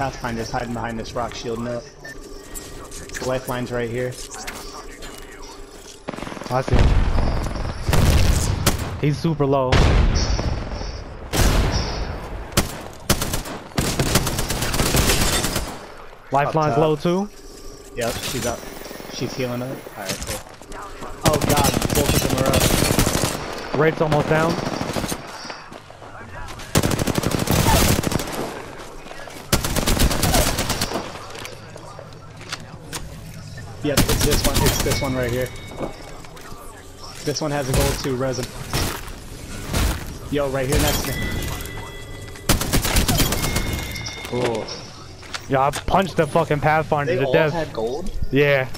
Pathfinder's hiding behind this rock shield up. The lifeline's right here. Oh, I see him. He's super low. Lifeline's low too. Yep, she's up. She's healing up. Alright, cool. Oh god, both of them are up. Wraith's almost down. Yep, it's this one. It's this one right here. This one has a gold too, resin. Yo, right here next to me. Cool. Yeah, I punched the fucking Pathfinder They to all death. had gold? Yeah.